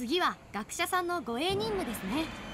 次は学者さんの護衛任務ですね。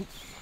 Oops.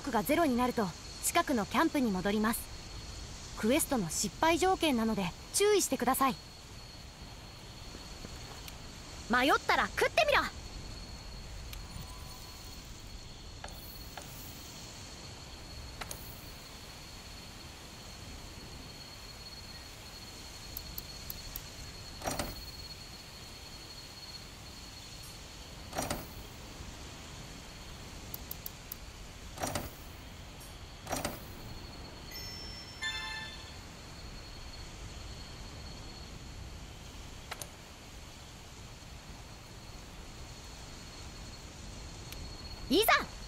力がゼロになると近くのキャンプに戻ります。クエストの失敗条件なので注意してください。迷ったら食ってみろ。いざ